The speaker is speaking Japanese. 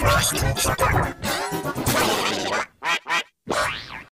ちしっるんっし、